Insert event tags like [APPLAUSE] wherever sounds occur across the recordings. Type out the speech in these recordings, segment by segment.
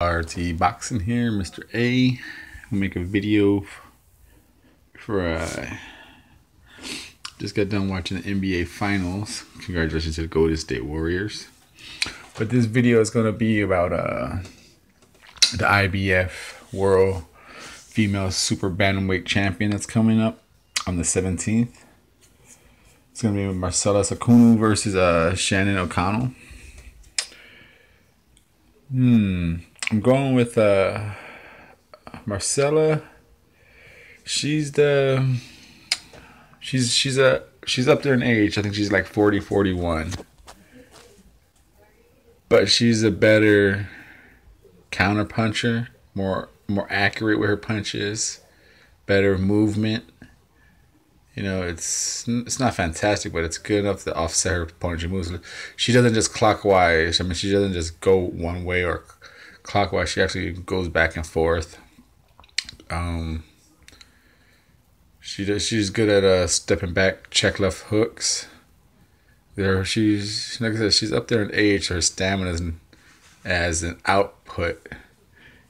RT Boxing here, Mr. A. We'll make a video for uh just got done watching the NBA finals. Congratulations to the Golden State Warriors. But this video is gonna be about uh the IBF World Female Super Bantamweight Champion that's coming up on the 17th. It's gonna be Marcela Acuna versus uh Shannon O'Connell. Hmm. I'm going with uh Marcela. She's the she's she's a she's up there in age. I think she's like 40, 41. But she's a better counter puncher, more more accurate with her punches, better movement. You know, it's it's not fantastic, but it's good enough to offset her opponent's moves. She doesn't just clockwise. I mean, she doesn't just go one way or clockwise. She actually goes back and forth. Um, she does. She's good at uh, stepping back, check left hooks. There, she's like I said, she's up there in age. Her stamina is as an output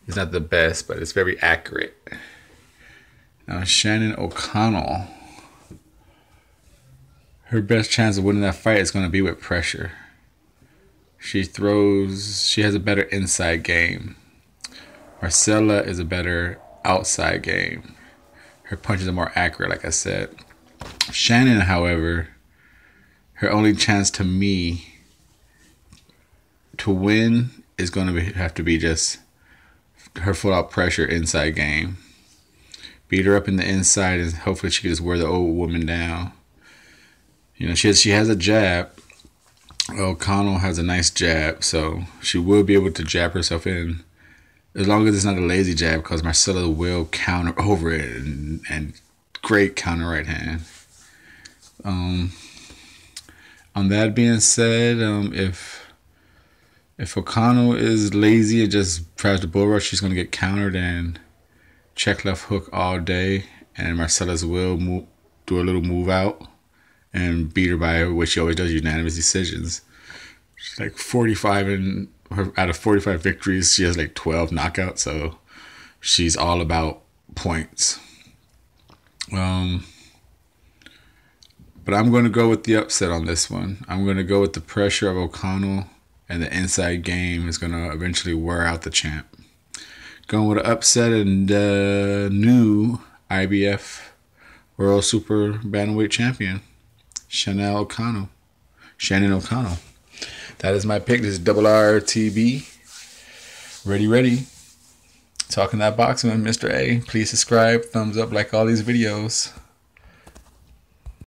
is not the best, but it's very accurate. Now Shannon O'Connell, her best chance of winning that fight is going to be with pressure. She throws. She has a better inside game. Marcela is a better outside game. Her punches are more accurate, like I said. Shannon, however, her only chance to me to win is going to have to be just her full out pressure inside game. Beat her up in the inside, and hopefully she can just wear the old woman down. You know, she has, she has a jab. O'Connell has a nice jab, so she will be able to jab herself in as long as it's not a lazy jab, because Marcela will counter [LAUGHS] over it and, and great counter right hand. Um, on that being said, um, if if O'Connell is lazy and just tries to bull rush, she's gonna get countered and check left hook all day, and Marcela's will move, do a little move out and beat her by what she always does, unanimous decisions. She's like 45 and out of 45 victories, she has like 12 knockouts, so she's all about points. Um, but I'm going to go with the upset on this one. I'm going to go with the pressure of O'Connell, and the inside game is going to eventually wear out the champ. Going with an upset and uh, new IBF World Super Bantamweight Champion, Chanel O'Connell. Shannon O'Connell. That is my pick. This is Double RTB. Ready, ready. Talking that boxing with Mr. A. Please subscribe, thumbs up, like all these videos.